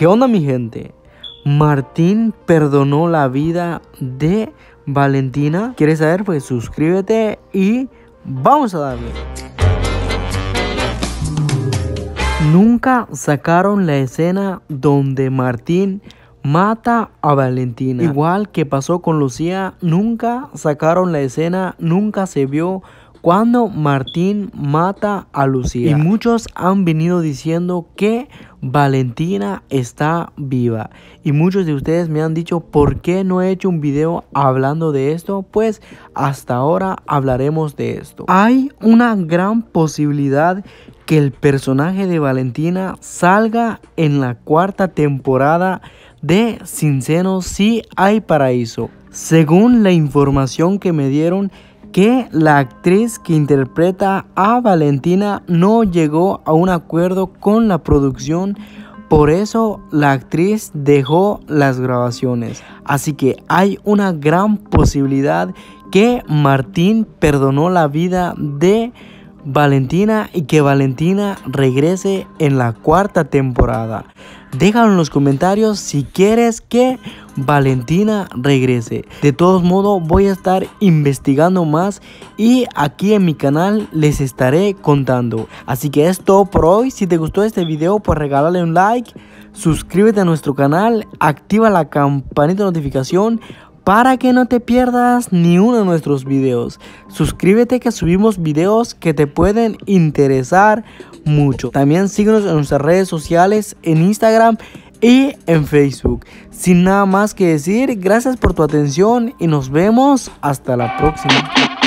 ¿Qué onda mi gente? Martín perdonó la vida de Valentina. ¿Quieres saber? Pues suscríbete y vamos a darle. Nunca sacaron la escena donde Martín mata a Valentina. Igual que pasó con Lucía, nunca sacaron la escena, nunca se vio cuando Martín mata a Lucía. Y muchos han venido diciendo que Valentina está viva. Y muchos de ustedes me han dicho por qué no he hecho un video hablando de esto. Pues hasta ahora hablaremos de esto. Hay una gran posibilidad que el personaje de Valentina salga en la cuarta temporada de Sin si hay paraíso. Según la información que me dieron, que la actriz que interpreta a Valentina no llegó a un acuerdo con la producción, por eso la actriz dejó las grabaciones. Así que hay una gran posibilidad que Martín perdonó la vida de Valentina y que Valentina regrese en la cuarta temporada. Déjalo en los comentarios si quieres que Valentina regrese. De todos modos voy a estar investigando más y aquí en mi canal les estaré contando. Así que es todo por hoy. Si te gustó este video pues regálale un like, suscríbete a nuestro canal, activa la campanita de notificación para que no te pierdas ni uno de nuestros videos. Suscríbete que subimos videos que te pueden interesar mucho. También síguenos en nuestras redes sociales, en Instagram y en Facebook. Sin nada más que decir, gracias por tu atención y nos vemos hasta la próxima.